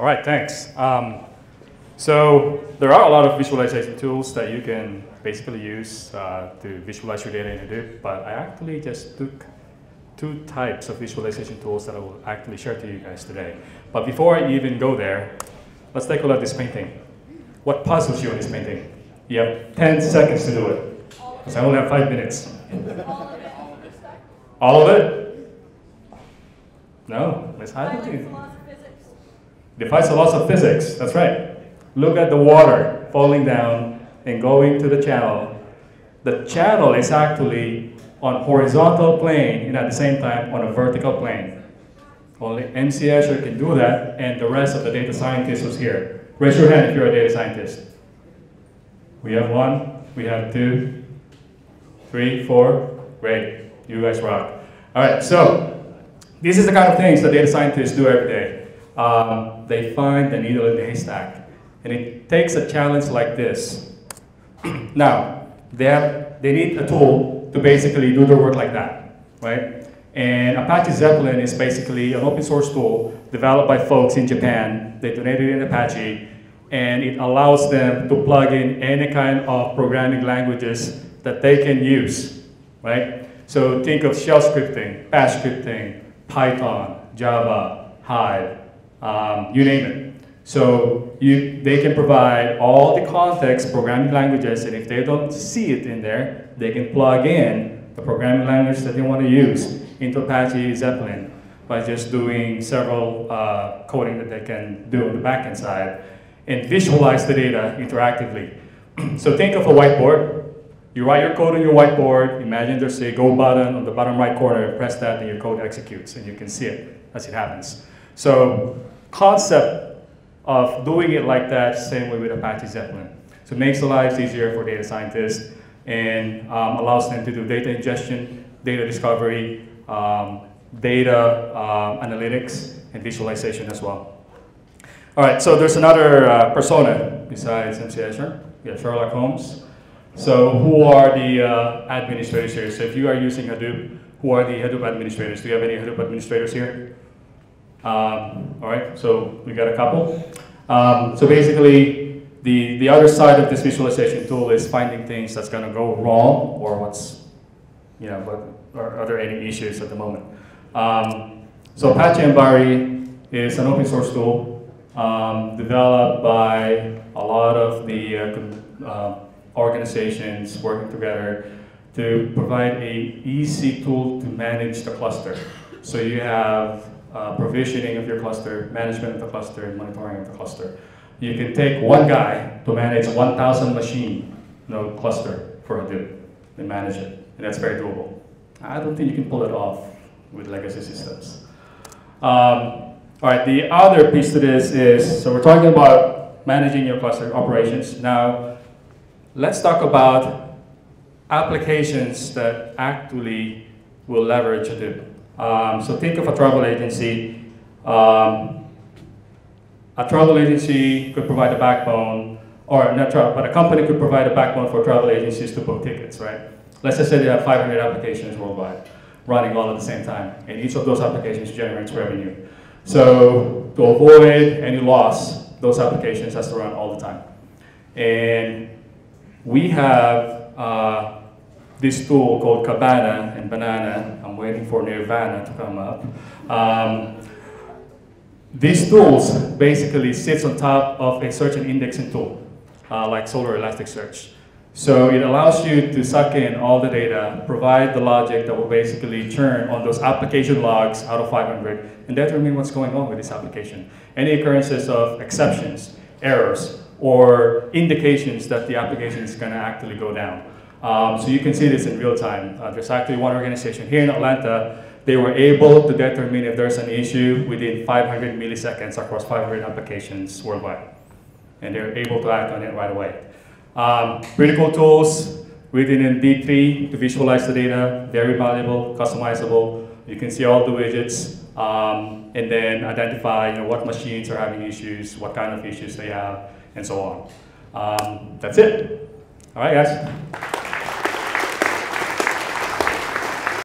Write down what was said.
All right, thanks. Um, so there are a lot of visualization tools that you can basically use uh, to visualize your data in Hadoop, but I actually just took two types of visualization tools that I will actually share to you guys today. But before I even go there, let's take a look at this painting. What puzzles you in this painting? You have 10 seconds to do it, because I only have five minutes. All of it? No, let's hide it. Defies the laws of physics, that's right. Look at the water falling down and going to the channel. The channel is actually on horizontal plane and at the same time on a vertical plane. Only Escher can do that and the rest of the data scientists who's here. Raise your hand if you're a data scientist. We have one, we have two, three, four. Great, you guys rock. All right, so this is the kind of things that data scientists do every day. Um, they find the needle in the haystack. And it takes a challenge like this. now, they, have, they need a tool to basically do their work like that, right? And Apache Zeppelin is basically an open source tool developed by folks in Japan. They donated it in Apache, and it allows them to plug in any kind of programming languages that they can use, right? So think of shell scripting, bash scripting, Python, Java, you name it. So you, they can provide all the context programming languages, and if they don't see it in there, they can plug in the programming language that they want to use into Apache Zeppelin by just doing several uh, coding that they can do on the backend side and visualize the data interactively. so think of a whiteboard. You write your code on your whiteboard. Imagine there's a go button on the bottom right corner. Press that and your code executes and you can see it as it happens. So concept of doing it like that, same way with Apache Zeppelin. So it makes the lives easier for data scientists and um, allows them to do data ingestion, data discovery, um, data um, analytics, and visualization as well. All right, so there's another uh, persona besides MC Escher. We have Sherlock Holmes. So who are the uh, administrators here? So if you are using Hadoop, who are the Hadoop administrators? Do you have any Hadoop administrators here? Um, all right, so we got a couple. Um, so basically, the, the other side of this visualization tool is finding things that's going to go wrong or what's, you know, what, or are there any issues at the moment. Um, so Apache Ambari is an open source tool um, developed by a lot of the uh, uh, organizations working together to provide a easy tool to manage the cluster. So you have uh, provisioning of your cluster, management of the cluster, and monitoring of the cluster. You can take one guy to manage a 1,000 machine node cluster for Hadoop and manage it, and that's very doable. I don't think you can pull it off with legacy systems. Um, all right, the other piece to this is, so we're talking about managing your cluster operations. Now, let's talk about applications that actually will leverage Hadoop. Um, so think of a travel agency. Um, a travel agency could provide a backbone, or not travel, but a company could provide a backbone for travel agencies to book tickets, right? Let's just say they have 500 applications worldwide running all at the same time, and each of those applications generates revenue. So to avoid any loss, those applications has to run all the time. And we have uh, this tool called Kibana and Banana. Waiting for Nirvana to come up. Um, these tools basically sits on top of a search and indexing tool, uh, like Solr Elasticsearch. So it allows you to suck in all the data, provide the logic that will basically turn on those application logs out of 500, and determine what's going on with this application. Any occurrences of exceptions, errors, or indications that the application is going to actually go down. Um, so you can see this in real time. Uh, there's actually one organization here in Atlanta, they were able to determine if there's an issue within 500 milliseconds across 500 applications worldwide. And they're able to act on it right away. Um, cool tools written in D3 to visualize the data, very valuable, customizable. You can see all the widgets um, and then identify you know, what machines are having issues, what kind of issues they have, and so on. Um, that's it. All right, guys.